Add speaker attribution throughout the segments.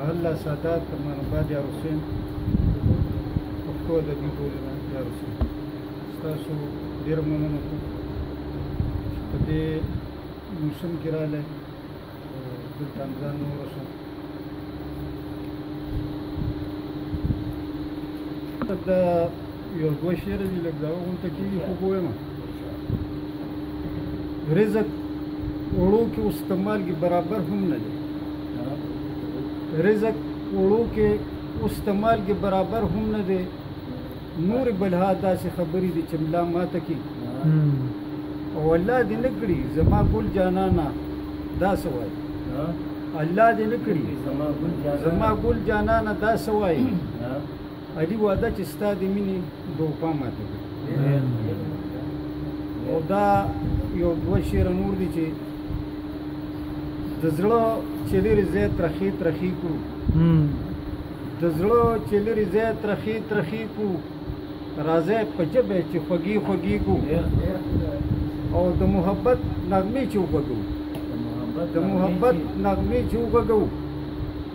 Speaker 1: محله سادات ترمان آباد یار حسین پښتو ادبي ټولنه یار حسین ستاسو ډېره مننه کوم چې په دې موسم کې راغلی دلته هم ځان نه ورسوم د یو دوه شعر دي لږ دا غونته کېږي خو به وایم رزق اوړو کې اوس د مالګې برابر هم نه دی رزق اوړو کې اوس د مالګې برابر هم نه دی نور بلها داسې خبرې دي چې ملا ماته کې او الله دې نه کړي زما ګل جانانا دا څه وایي الله دې نه کړي زما ګل جانانا دا څه وایي ادي واده چې ستا د مینې دوپا ماته کړي او دا یو دوه شعره نور دي چې د زړه چې لرې ځای ترخې ترخې کړو د زړه چې لرې ځای ترخې ترخې کړو راځه په ژبه چې خوږې خوږې کړو او د محبت نغمې چې وغږو د محبت نغمې چې وغږو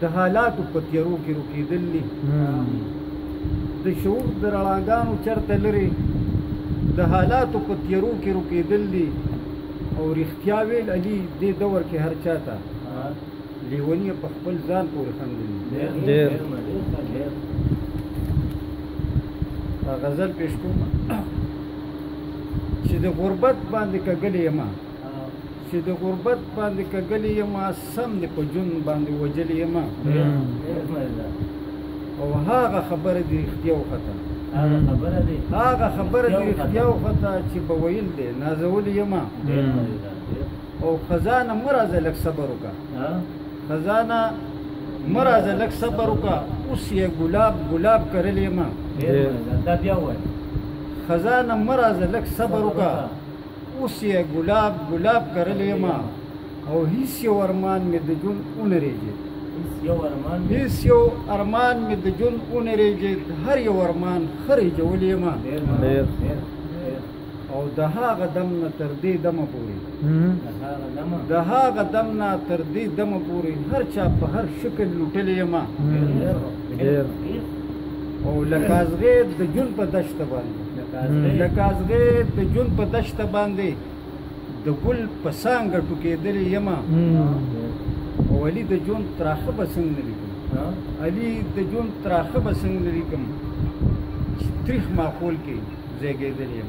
Speaker 1: د حالاتو په تیارو کې روکېدل دي د شعور د رڼاګانو چرته لري د حالاتو په تیارو کې روکېدل دي او رښتیا ویل علي دې دور کې هر چا ته لیونی په خپل ځان پورې خندلي
Speaker 2: ډېر
Speaker 1: غزل پیش کوم چې د غربت باندې کګلې ما چی د غربت باندې کګلی یم سم دی په جون باندې وجلی یم او هغه خبره دی رښتیا وخته هغه خبره دی هغه خبره دی رښتیا وخته چې به ویل دی نازول یم او خزانه مرزه لک صبر وکا خزانه مرزه لک صبر وکا اوس یې ګلاب ګلاب کرلې ما دا بیا وای خزانه مرزه لک صبر وکا اوس یې ګلاب ګلاب کرلی یم او هیڅ یو ارمان مې د جون ونه ریږي هیڅ یو ارمان مې د جون ونه ریږي هر یو ارمان خرې جولې ما او د هغه دم نه تر دې دمه پورې د هغه دم نه تر دې دمه پورې هر چا په هر شکل لوټلې ما او لکه ازغې د جون په دشته باندې د کازغې د جون په دشته باندې د ګل په څنګه ټوکېدلې یمه ولی د جون تراخه به څنګه لیکم علي د جون تراخه به څنګه لیکم تریخ ماحول کې زیږېدلې یم